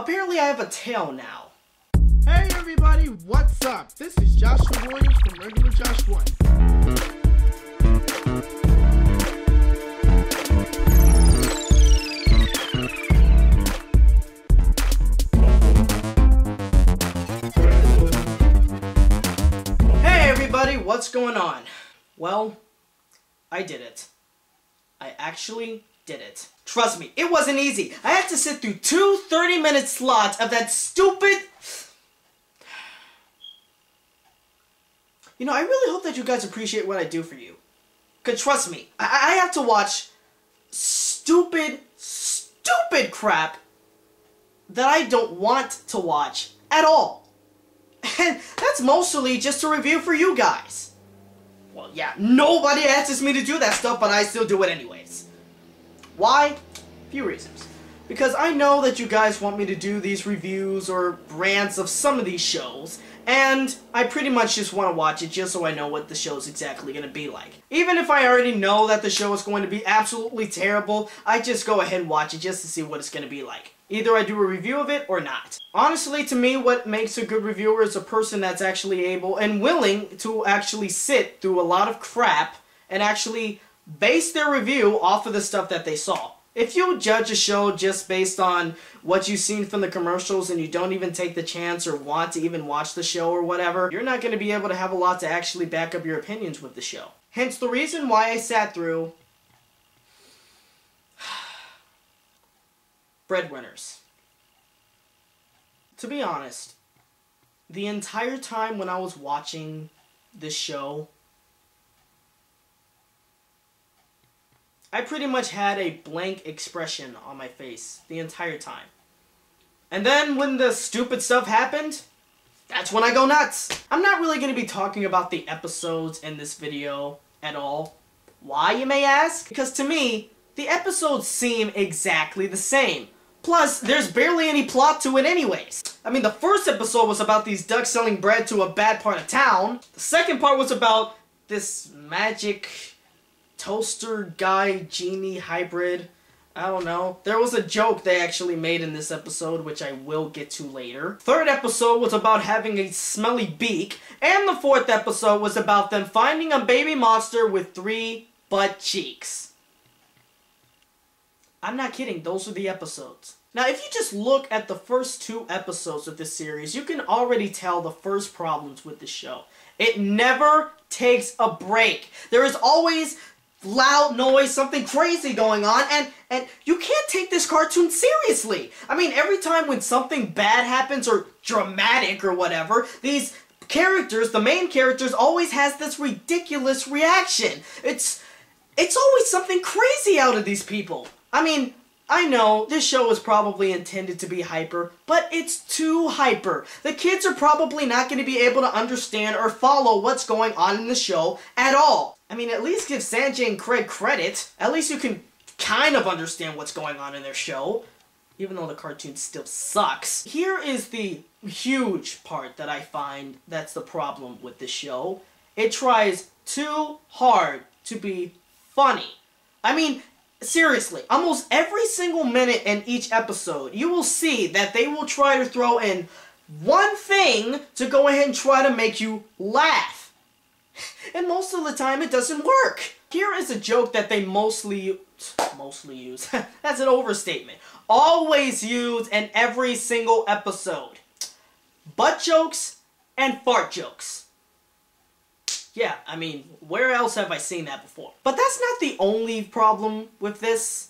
Apparently I have a tail now. Hey everybody, what's up? This is Joshua Williams from Regular Josh One. Hey everybody, what's going on? Well, I did it. I actually did it. Trust me, it wasn't easy. I had to sit through two 30 minute slots of that stupid. You know, I really hope that you guys appreciate what I do for you. Because trust me, I, I have to watch stupid, stupid crap that I don't want to watch at all. And that's mostly just a review for you guys. Well, yeah, nobody asks me to do that stuff, but I still do it anyways. Why? Few reasons. Because I know that you guys want me to do these reviews or rants of some of these shows, and I pretty much just want to watch it just so I know what the show's exactly going to be like. Even if I already know that the show is going to be absolutely terrible, I just go ahead and watch it just to see what it's going to be like. Either I do a review of it or not. Honestly, to me, what makes a good reviewer is a person that's actually able and willing to actually sit through a lot of crap and actually base their review off of the stuff that they saw. If you judge a show just based on what you've seen from the commercials and you don't even take the chance or want to even watch the show or whatever, you're not going to be able to have a lot to actually back up your opinions with the show. Hence the reason why I sat through Breadwinners. To be honest, the entire time when I was watching this show, I pretty much had a blank expression on my face the entire time. And then when the stupid stuff happened, that's when I go nuts. I'm not really going to be talking about the episodes in this video at all. Why, you may ask? Because to me, the episodes seem exactly the same. Plus, there's barely any plot to it anyways. I mean, the first episode was about these ducks selling bread to a bad part of town. The second part was about this magic toaster guy genie hybrid. I don't know. There was a joke they actually made in this episode, which I will get to later. Third episode was about having a smelly beak. And the fourth episode was about them finding a baby monster with three butt cheeks. I'm not kidding, those are the episodes. Now, if you just look at the first two episodes of this series, you can already tell the first problems with the show. It never takes a break. There is always loud noise, something crazy going on, and and you can't take this cartoon seriously. I mean, every time when something bad happens or dramatic or whatever, these characters, the main characters, always has this ridiculous reaction. It's it's always something crazy out of these people. I mean, I know this show was probably intended to be hyper, but it's too hyper. The kids are probably not going to be able to understand or follow what's going on in the show at all. I mean, at least give Sanjay and Craig credit. At least you can kind of understand what's going on in their show, even though the cartoon still sucks. Here is the huge part that I find that's the problem with the show. It tries too hard to be funny. I mean, seriously, almost every single minute in each episode, you will see that they will try to throw in one thing to go ahead and try to make you laugh. And most of the time, it doesn't work. Here is a joke that they mostly mostly use. That's an overstatement. Always use in every single episode. Butt jokes and fart jokes. Yeah, I mean, where else have I seen that before? But that's not the only problem with this.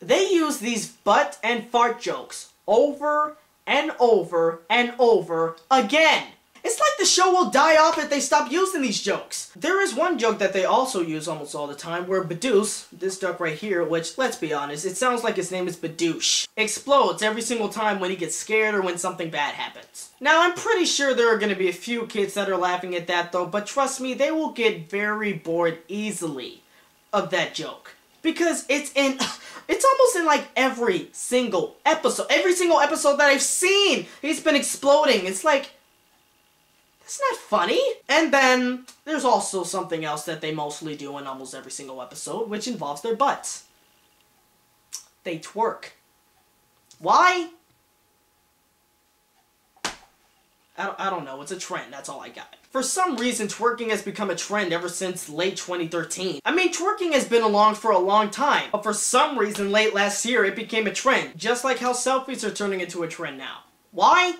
They use these butt and fart jokes over and over and over again. It's like the show will die off if they stop using these jokes. There is one joke that they also use almost all the time where Badoosh, this duck right here, which, let's be honest, it sounds like his name is Badoosh, explodes every single time when he gets scared or when something bad happens. Now, I'm pretty sure there are going to be a few kids that are laughing at that though, but trust me, they will get very bored easily of that joke. Because it's in, it's almost in like every single episode. Every single episode that I've seen, he's been exploding. It's like, it's not funny. And then there's also something else that they mostly do in almost every single episode, which involves their butts. They twerk. Why? I don't, I don't know. It's a trend. That's all I got. For some reason, twerking has become a trend ever since late 2013. I mean, twerking has been along for a long time, but for some reason, late last year, it became a trend. Just like how selfies are turning into a trend now. Why?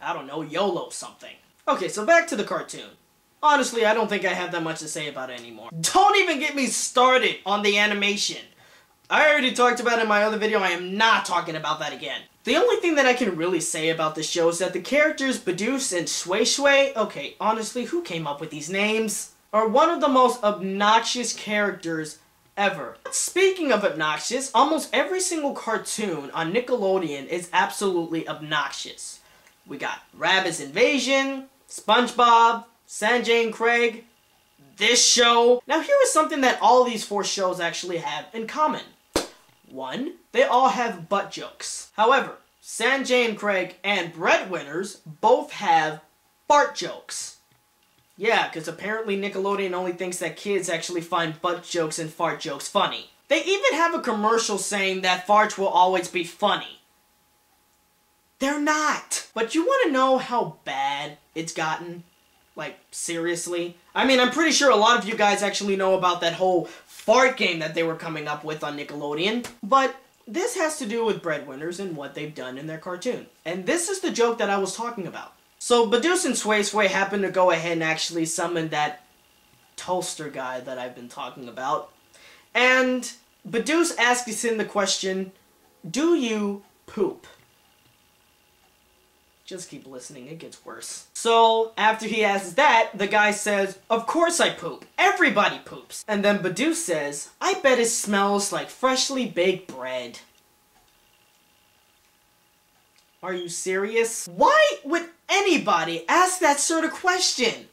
I don't know, YOLO something. Okay, so back to the cartoon. Honestly, I don't think I have that much to say about it anymore. Don't even get me started on the animation. I already talked about it in my other video, I am not talking about that again. The only thing that I can really say about this show is that the characters Buhdeuce and Shway Shway, okay, honestly, who came up with these names? Are one of the most obnoxious characters ever. Speaking of obnoxious, almost every single cartoon on Nickelodeon is absolutely obnoxious. We got Rabbids Invasion, SpongeBob, Sanjay and Craig, this show. Now here is something that all these four shows actually have in common. One, they all have butt jokes. However, Sanjay and Craig and Breadwinners both have fart jokes. Yeah, because apparently Nickelodeon only thinks that kids actually find butt jokes and fart jokes funny. They even have a commercial saying that farts will always be funny. They're not. But you want to know how bad it's gotten? Like, seriously? I mean, I'm pretty sure a lot of you guys actually know about that whole fart game that they were coming up with on Nickelodeon. But this has to do with breadwinners and what they've done in their cartoon. And this is the joke that I was talking about. So Buhdeuce and Sway Sway happened to go ahead and actually summon that toaster guy that I've been talking about. And Buhdeuce asks him the question, do you poop? Just keep listening, it gets worse. So, after he asks that, the guy says, Of course I poop. Everybody poops. And then Buhdeuce says, I bet it smells like freshly baked bread. Are you serious? Why would anybody ask that sort of question?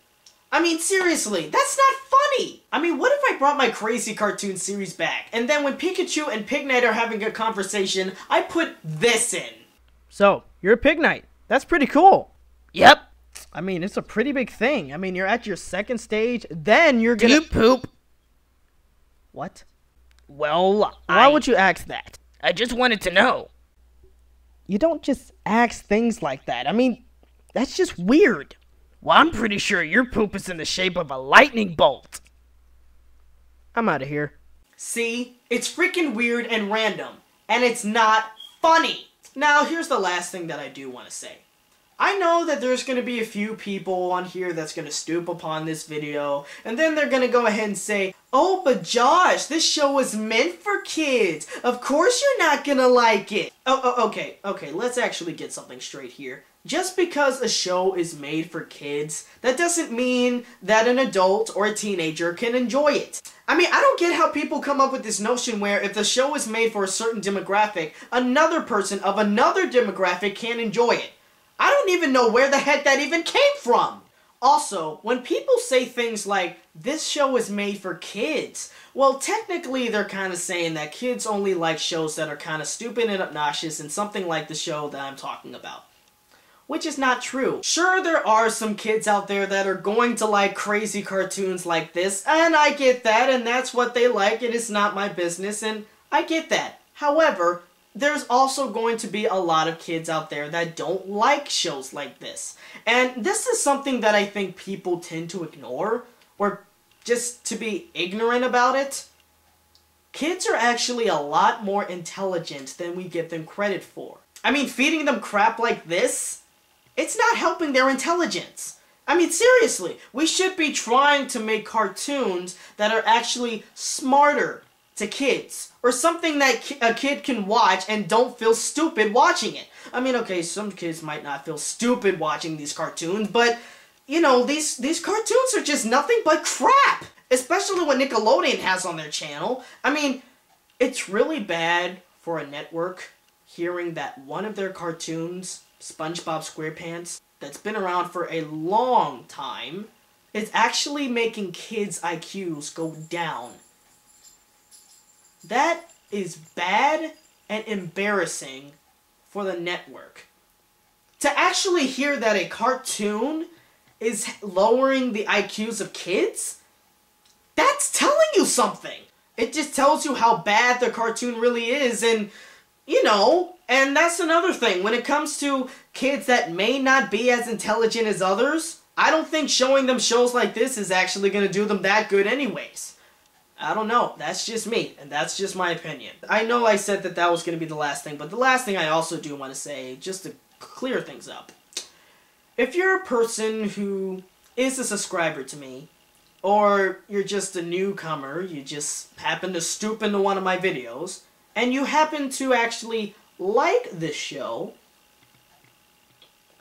I mean, seriously, that's not funny! I mean, what if I brought my crazy cartoon series back, and then when Pikachu and Pignite are having a conversation, I put this in? So, you're a Pignite. That's pretty cool. Yep. I mean, it's a pretty big thing. I mean, you're at your second stage, then you're gonna. you poop? What? Well, Why I, would you ask that? I just wanted to know. You don't just ask things like that. I mean, that's just weird. Well, I'm pretty sure your poop is in the shape of a lightning bolt. I'm out of here. See? It's freaking weird and random. And it's not funny. Now, here's the last thing that I do want to say. I know that there's going to be a few people on here that's going to stoop upon this video, and then they're going to go ahead and say, Oh, but Josh, this show was meant for kids. Of course you're not going to like it. Oh, oh, okay, okay, let's actually get something straight here. Just because a show is made for kids, that doesn't mean that an adult or a teenager can enjoy it. I mean, I don't get how people come up with this notion where if the show is made for a certain demographic, another person of another demographic can enjoy it. I don't even know where the heck that even came from. Also, when people say things like, this show is made for kids, well, technically they're kind of saying that kids only like shows that are kind of stupid and obnoxious and something like the show that I'm talking about. Which is not true. Sure, there are some kids out there that are going to like crazy cartoons like this, and I get that, and that's what they like, and it's not my business, and I get that. However, there's also going to be a lot of kids out there that don't like shows like this. And this is something that I think people tend to ignore, or just to be ignorant about it. Kids are actually a lot more intelligent than we give them credit for. I mean, feeding them crap like this, it's not helping their intelligence. I mean, seriously, we should be trying to make cartoons that are actually smarter to kids. Or something that a kid can watch and don't feel stupid watching it. I mean, okay, some kids might not feel stupid watching these cartoons, but, you know, these, these cartoons are just nothing but crap. Especially what Nickelodeon has on their channel. I mean, it's really bad for a network hearing that one of their cartoons, SpongeBob SquarePants, that's been around for a long time, is actually making kids' IQs go down. That is bad and embarrassing for the network. To actually hear that a cartoon is lowering the IQs of kids, that's telling you something. It just tells you how bad the cartoon really is and you know, and that's another thing. When it comes to kids that may not be as intelligent as others, I don't think showing them shows like this is actually going to do them that good anyways. I don't know. That's just me, and that's just my opinion. I know I said that that was going to be the last thing, but the last thing I also do want to say, just to clear things up. If you're a person who is a subscriber to me, or you're just a newcomer, you just happen to stoop into one of my videos, and you happen to actually like this show,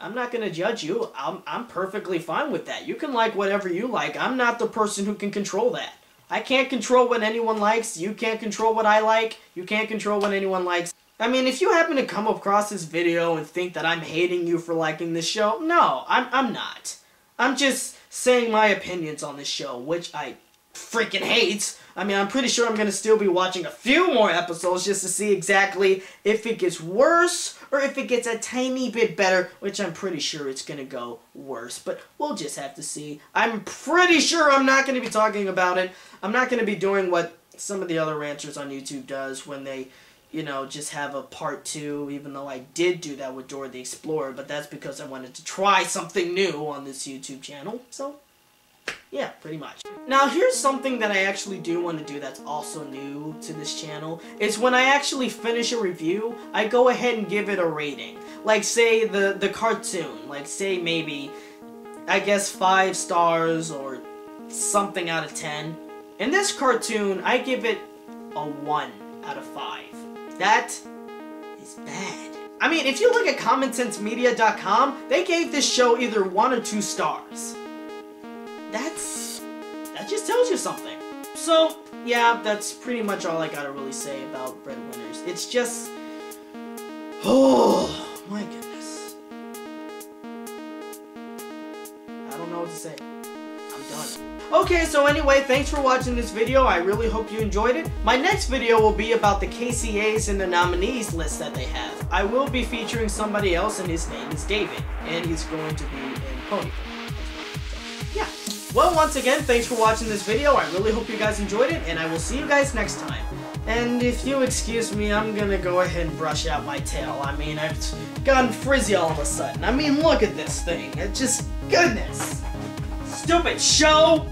I'm not going to judge you. I'm, I'm perfectly fine with that. You can like whatever you like. I'm not the person who can control that. I can't control what anyone likes. You can't control what I like. You can't control what anyone likes. I mean, if you happen to come across this video and think that I'm hating you for liking this show, no, I'm, I'm not. I'm just saying my opinions on this show, which I freaking hates. I mean, I'm pretty sure I'm going to still be watching a few more episodes just to see exactly if it gets worse or if it gets a tiny bit better, which I'm pretty sure it's going to go worse. But we'll just have to see. I'm pretty sure I'm not going to be talking about it. I'm not going to be doing what some of the other ranchers on YouTube does when they, you know, just have a part two, even though I did do that with Dora the Explorer, but that's because I wanted to try something new on this YouTube channel. So, yeah, pretty much. Now, here's something that I actually do want to do that's also new to this channel. It's when I actually finish a review, I go ahead and give it a rating. Like, say, the, the cartoon. Like, say, maybe, I guess, 5 stars or something out of 10. In this cartoon, I give it a 1 out of 5. That is bad. I mean, if you look at CommonSenseMedia.com, they gave this show either 1 or 2 stars that's that just tells you something. So yeah, that's pretty much all I gotta really say about Breadwinners. It's just oh my goodness. I don't know what to say. I'm done. Okay, so anyway, thanks for watching this video. I really hope you enjoyed it. My next video will be about the KCAs and the nominees list that they have. I will be featuring somebody else, and his name is David, and he's going to be in Ponyville. Well, once again, thanks for watching this video. I really hope you guys enjoyed it, and I will see you guys next time. And if you excuse me, I'm gonna go ahead and brush out my tail. I mean, I've gotten frizzy all of a sudden. I mean, look at this thing. It just, goodness. Stupid show!